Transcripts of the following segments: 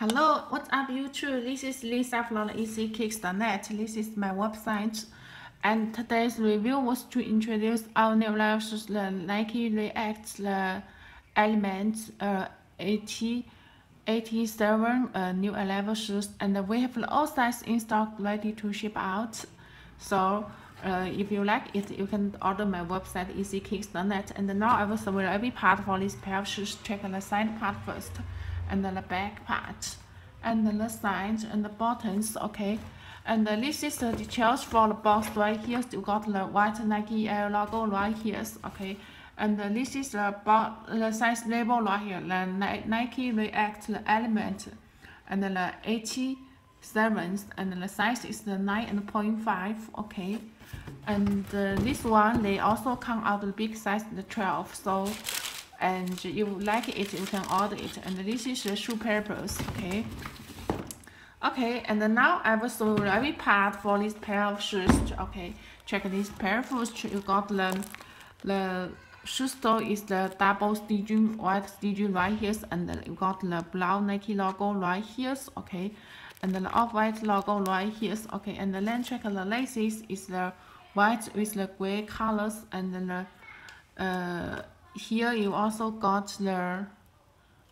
Hello, what's up YouTube? This is Lisa from yeezykickss.net. This is my website. And today's review was to introduce our new levels, the Nike React the Element uh, 80, 87 uh, new level shoes. And we have all sizes in stock ready to ship out. So uh, if you like it, you can order my website yeezykickss.net. And now I will survey every part for this pair of shoes. Check the side part first and the back part and the sides and the buttons okay? And this is the details for the box right here you got the white Nike Air logo right here okay? And this is the, the size label right here the Nike React element and the 87 and the size is the 9 and 0.5 okay? And uh, this one they also come out the big size the 12 so and you like it you can order it. And this is the shoe purpose, okay? Okay and now I will show every part for this pair of shoes okay? Check this pair of shoes you got the the shoe store is the double stitching white stitching right here and then you got the brown Nike logo right here okay? And then the off-white logo right here okay? And then check the laces is the white with the gray colors and then the uh here you also got the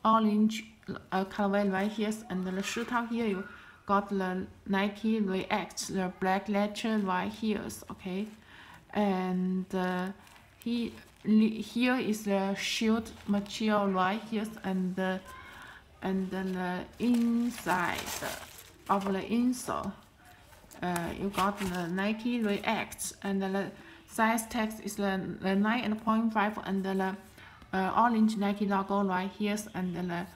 orange uh, colorway right here and the shoe top here you got the Nike React the black letter right here okay? And uh, he here is the shield material right here and and then the inside of the insole. Uh, you got the Nike React and the Size text is the, the 9 and 0.5 and the uh, orange Nike logo right here and the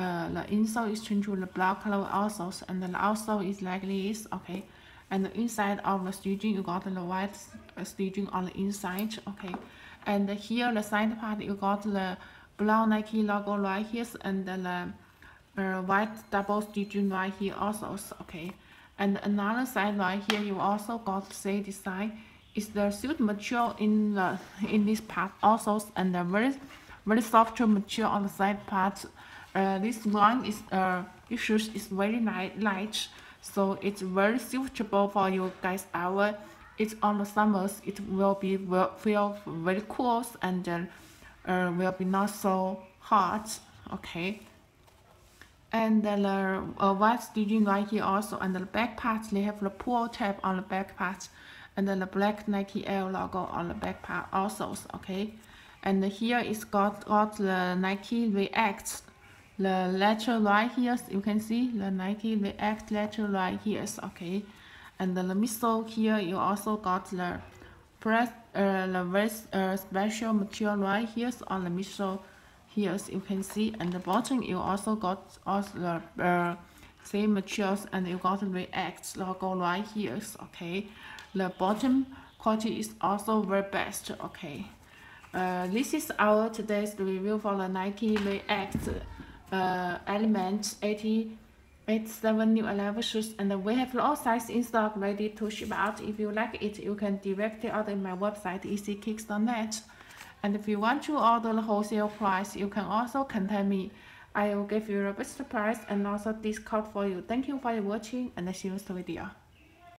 uh, the insole is changed to the black color also and the outsole is like this okay. And the inside of the stitching you got the white stitching on the inside okay. And here the side part you got the brown Nike logo right here and the uh, white double stitching right here also okay. And another side right here you also got the same design is the silk material in the in this part also and the very very soft material on the side part. Uh, this one is uh issues is very light light so it's very suitable for you guys. Our it's on the summers it will be will feel very cool and then uh, will be not so hot okay? And the uh, white stitching right here also? And the back part they have the pull tab on the back part and then the black Nike Air logo on the back part also okay. And here it's got got the Nike React the letter right here you can see the Nike React letter right here okay. And the midsole here you also got the press uh, the very uh, special material right here on the midsole here you can see. And the bottom you also got also the uh, same materials and you got the React logo right here okay the bottom quality is also very best okay uh, this is our today's review for the Nike React uh, Element 80 87 new 11 shoes and we have all sizes in stock ready to ship out if you like it you can directly order my website yeezykickss.net and if you want to order the wholesale price you can also contact me I will give you the best price and also discount for you. Thank you for watching and see you next video.